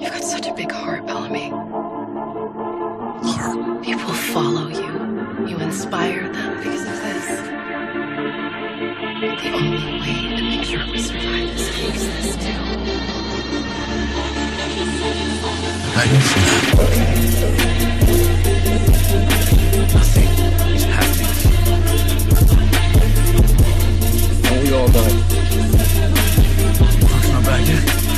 You've got such a big heart, Bellamy. Heart. People follow you. You inspire them because of this. The only way to make sure we survive is fix this too. I Nothing is happening. We all dying? Mark's not back yet?